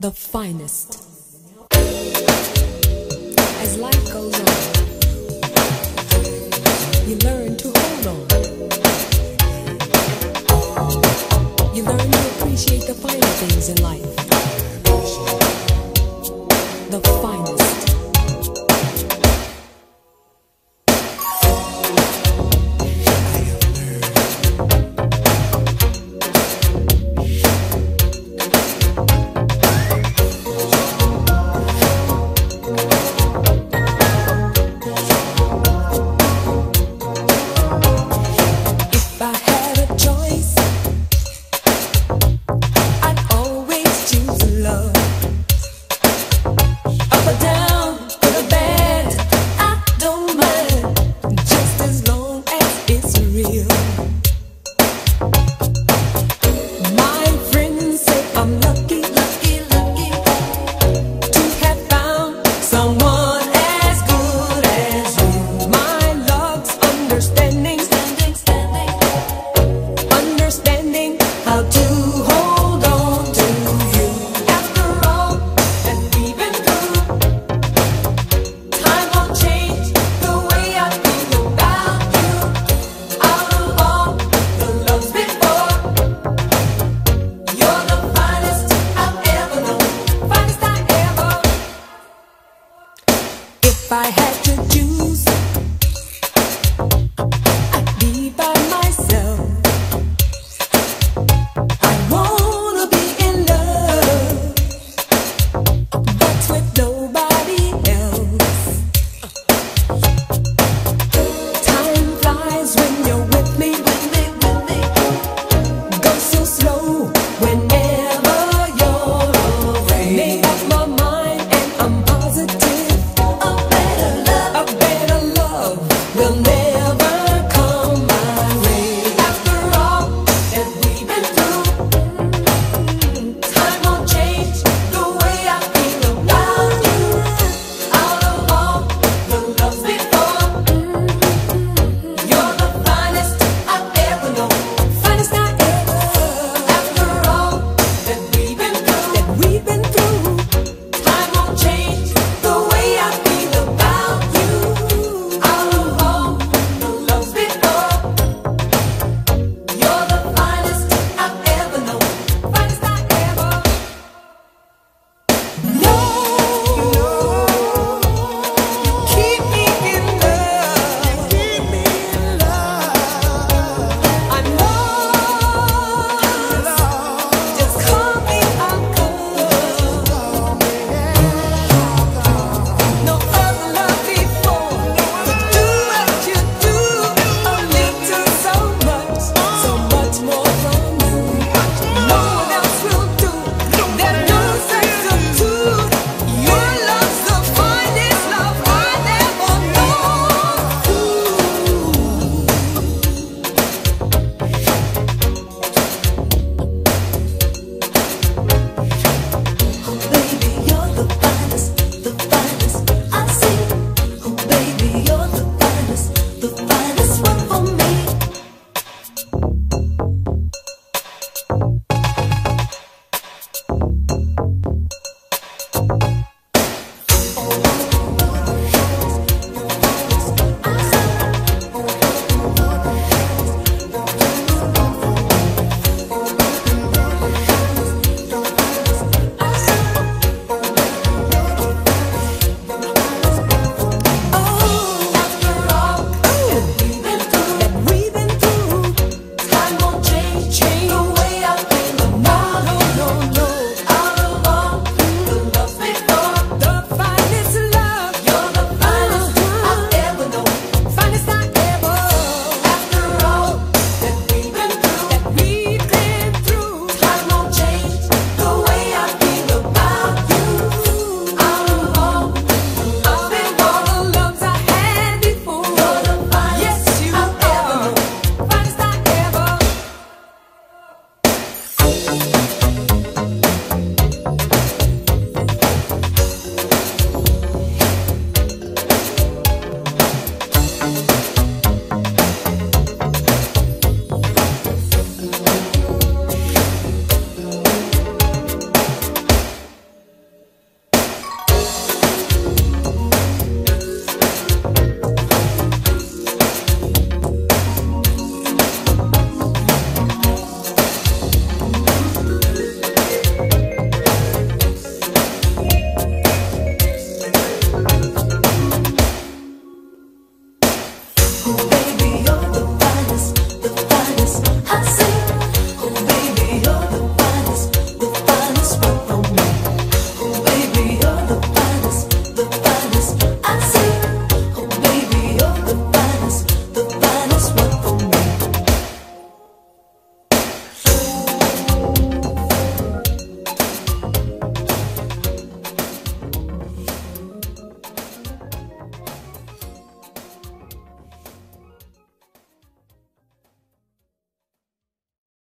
the finest. As life goes on, you learn to hold on. You learn to appreciate the finer things in life. The finest. By had